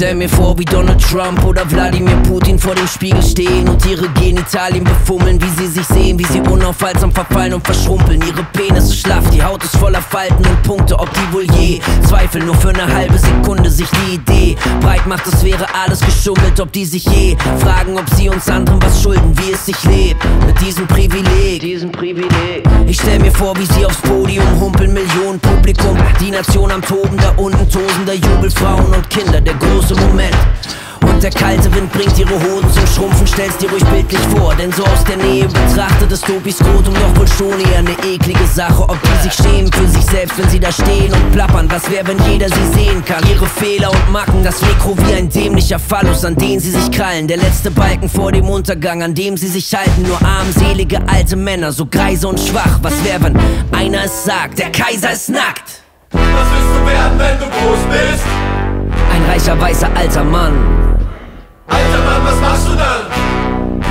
stell mir vor, wie Donald Trump oder Wladimir Putin vor dem Spiegel stehen und ihre Genitalien befummeln, wie sie sich sehen, wie sie unaufhaltsam verfallen und verschrumpeln. Ihre Penisse schlaff, die Haut ist voller Falten und Punkte, ob die wohl je zweifeln, nur für eine halbe Sekunde sich die Idee breit macht, es wäre alles geschummelt, ob die sich je fragen, ob sie uns anderen was schulden, wie es sich lebt mit diesem Privileg. Diesem Privileg. Ich stell mir vor, wie sie aufs Podium humpeln, Millionen Publikum, die Nation am Toben, da unten tosender Jubel, Frauen und Kinder, der große Moment. Und der kalte Wind bringt ihre Hoden zum Schrumpfen, stell's dir ruhig bildlich vor. Denn so aus der Nähe betrachtet ist Topis Skotum doch wohl schon eher eine eklige Sache. Ob die sich schämen für sich selbst, wenn sie da stehen und plappern. Was wäre, wenn jeder sie sehen kann? Ihre Fehler und Macken, das Mikro wie ein dämlicher Phallus, an den sie sich krallen. Der letzte Balken vor dem Untergang, an dem sie sich halten. Nur armselige alte Männer, so greise und schwach. Was wäre, wenn einer es sagt, der Kaiser ist nackt? Was willst du werden, wenn du groß bist? Ein reicher, weißer, alter Mann. Alter Mann, was machst du dann?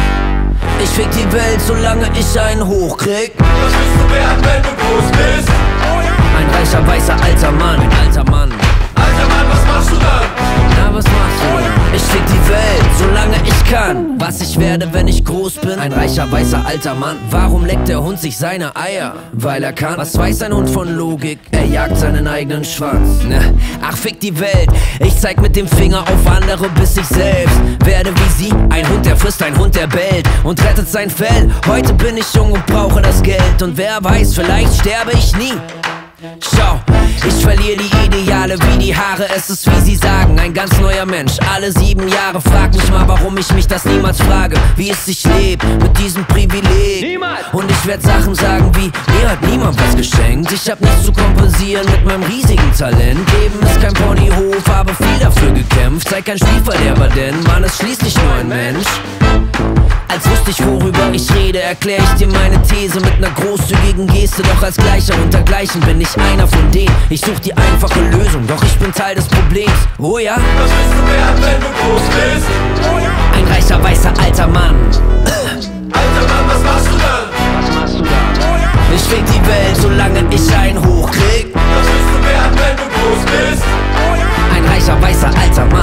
Ich fick die Welt, solange ich einen hochkrieg. Was willst du werden, wenn du groß bist? Ein reicher, weißer, alter Mann. Was ich werde, wenn ich groß bin? Ein reicher, weißer, alter Mann. Warum leckt der Hund sich seine Eier? Weil er kann. Was weiß ein Hund von Logik? Er jagt seinen eigenen Schwanz. Ne? Ach, fick die Welt. Ich zeig mit dem Finger auf andere, bis ich selbst werde wie sie. Ein Hund, der frisst, ein Hund, der bellt und rettet sein Fell. Heute bin ich jung und brauche das Geld. Und wer weiß, vielleicht sterbe ich nie. Schau, ich verliere die Ideale wie die Haare, es ist wie sie sagen, ein ganz neuer Mensch. Alle sieben Jahre frag mich mal, warum ich mich das niemals frage, wie es sich lebt mit diesem Privileg. Niemals! Und ich werd Sachen sagen wie, mir hat niemand was geschenkt, ich hab nichts zu kompensieren mit meinem riesigen Talent. Leben ist kein Ponyhof, habe viel dafür gekämpft, sei kein Spielverderber, denn man ist schließlich nur ein Mensch als wusste ich, worüber ich rede erkläre ich dir meine These mit ner großzügigen Geste Doch als Gleicher untergleichen bin ich einer von denen Ich such die einfache Lösung, doch ich bin Teil des Problems Oh ja? Was bist du wert, wenn du groß bist? Oh ja. Ein reicher, weißer, alter Mann Alter Mann, was machst du dann? Was machst du dann? Oh ja. Ich feg die Welt, solange ich einen hochkrieg Was bist du wert, wenn du groß bist? Oh ja. Ein reicher, weißer, alter Mann